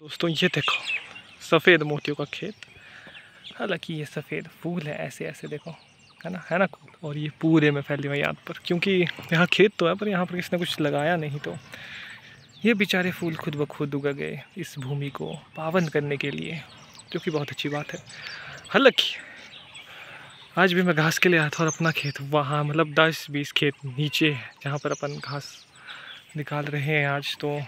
दोस्तों, ये देखो, सफ़ेद मोतियों का खेत। हालाँकि ये सफ़ेद फूल है, ऐसे ऐसे देखो, है ना है ना? कूल और ये पूरे में फैली हुई याद पर, क्योंकि यहाँ खेत तो है, पर यहाँ पर किसी ने कुछ लगाया नहीं तो। ये बेचारे फूल खुद ब खुद उगा गए इस भूमि को पावन करने के लिए, जो कि बहुत अच्छी बात है। हालाँकि आज भी मैं घास के लिए आया था और अपना खेत वहाँ मतलब दस बीस खेत नीचे है, जहाँ पर अपन घास निकाल रहे हैं आज तो।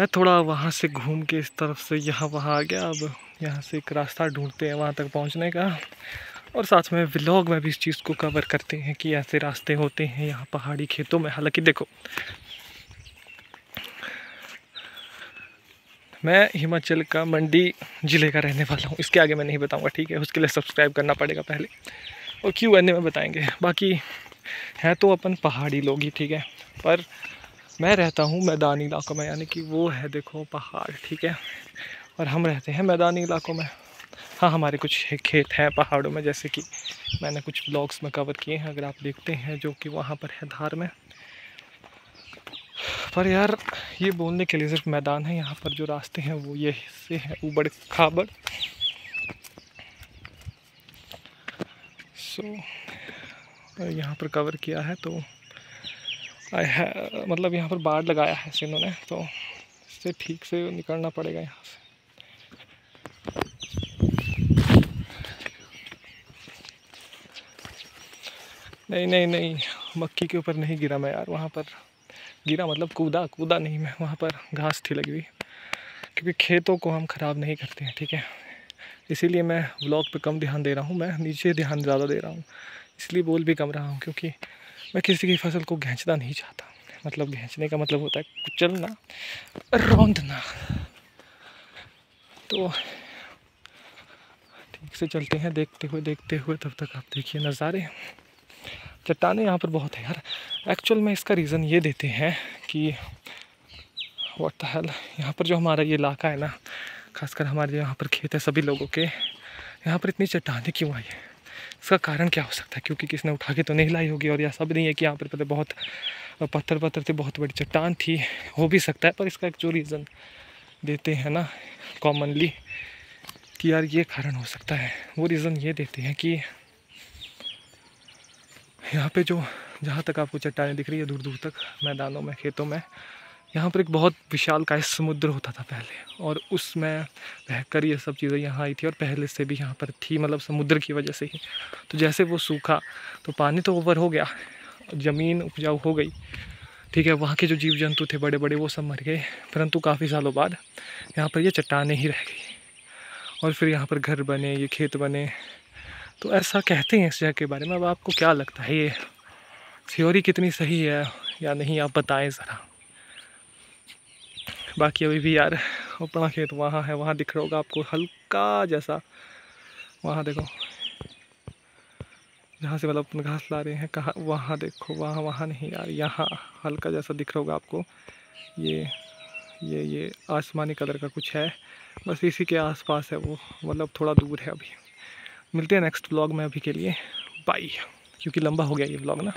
मैं थोड़ा वहाँ से घूम के इस तरफ़ से यहाँ वहाँ आ गया। अब यहाँ से एक रास्ता ढूंढते हैं वहाँ तक पहुँचने का। और साथ में व्लॉग में भी इस चीज़ को कवर करते हैं कि ऐसे रास्ते होते हैं यहाँ पहाड़ी खेतों में। हालाँकि देखो, मैं हिमाचल का मंडी ज़िले का रहने वाला हूँ। इसके आगे मैं नहीं बताऊँगा, ठीक है? उसके लिए सब्सक्राइब करना पड़ेगा पहले। और क्यों एन में बताएँगे। बाकी है तो अपन पहाड़ी लोग ही, ठीक है? पर मैं रहता हूँ मैदानी इलाकों में यानी कि वो है देखो पहाड़ ठीक है? और हम रहते हैं मैदानी इलाकों में। हाँ हमारे कुछ खेत हैं पहाड़ों में जैसे कि मैंने कुछ ब्लॉग्स में कवर किए हैं अगर आप देखते हैं जो कि वहाँ पर है धार में। पर यार ये बोलने के लिए सिर्फ़ मैदान है यहाँ पर जो रास्ते हैं वो ये हिस्से हैं उबड़ खाबड़। सो so, यहाँ पर कवर किया है तो है मतलब यहाँ पर बाढ़ लगाया है इन्होंने तो इससे ठीक से निकलना पड़ेगा यहाँ से। नहीं नहीं नहीं, मक्की के ऊपर नहीं गिरा मैं यार, वहाँ पर गिरा मतलब कूदा कूदा नहीं मैं, वहाँ पर घास थी लगी हुई, क्योंकि खेतों को हम ख़राब नहीं करते हैं, ठीक है? इसीलिए मैं व्लॉग पे कम ध्यान दे रहा हूँ, मैं नीचे ध्यान ज़्यादा दे रहा हूँ, इसलिए बोल भी कम रहा हूँ, क्योंकि मैं किसी की फ़सल को घेंचना नहीं चाहता। मतलब घेंचने का मतलब होता है कुचलना रौंदना। तो ठीक से चलते हैं, देखते हुए देखते हुए तब तक आप देखिए नज़ारे। चट्टाने यहाँ पर बहुत है यार। एक्चुअल में इसका रीज़न ये देते हैं कि व्हाट द हेल यहाँ पर जो हमारा ये इलाका है ना, खासकर हमारे यहाँ पर खेत है सभी लोगों के, यहाँ पर इतनी चट्टाने क्यों आई है? इसका कारण क्या हो सकता है? क्योंकि किसने उठा के तो नहीं लाई होगी और यह सब नहीं है कि यहाँ पर पहले बहुत पत्थर पत्थर थे, बहुत बड़ी चट्टान थी, हो भी सकता है, पर इसका एक जो रीज़न देते हैं ना कॉमनली कि यार ये कारण हो सकता है। वो रीज़न ये देते हैं कि यहाँ पे जो, जहाँ तक आपको चट्टानें दिख रही है दूर दूर तक, मैदानों में, खेतों में यहाँ पर एक बहुत विशाल का समुद्र होता था पहले और उसमें बहकर ये सब चीज़ें यहाँ आई थी और पहले से भी यहाँ पर थी मतलब समुद्र की वजह से ही। तो जैसे वो सूखा तो पानी तो ओवर हो गया, ज़मीन उपजाऊ हो गई। ठीक है, वहाँ के जो जीव जंतु थे बड़े बड़े वो सब मर गए, परंतु काफ़ी सालों बाद यहाँ पर ये चट्टानें ही रह गई और फिर यहाँ पर घर बने, ये खेत बने। तो ऐसा कहते हैं इस जगह के बारे में। अब आपको क्या लगता है, ये थ्योरी कितनी सही है या नहीं, आप बताएँ ज़रा। बाकी अभी भी यार, अपना खेत वहाँ है, वहाँ दिख रहा होगा आपको हल्का जैसा। वहाँ देखो, जहाँ से मतलब अपन घास ला रहे हैं, कहाँ, वहाँ देखो, वहाँ वहाँ नहीं यार, यहाँ हल्का जैसा दिख रहा होगा आपको। ये ये ये आसमानी कलर का कुछ है, बस इसी के आसपास है वो मतलब थोड़ा दूर है अभी। मिलते हैं नेक्स्ट ब्लॉग में अभी के लिए। बाई क्योंकि लंबा हो गया ये ब्लॉग ना।